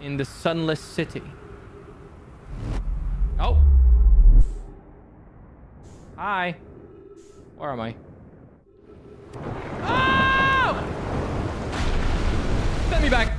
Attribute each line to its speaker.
Speaker 1: in the sunless city. Oh. Hi. Where am I? Oh! Send me back.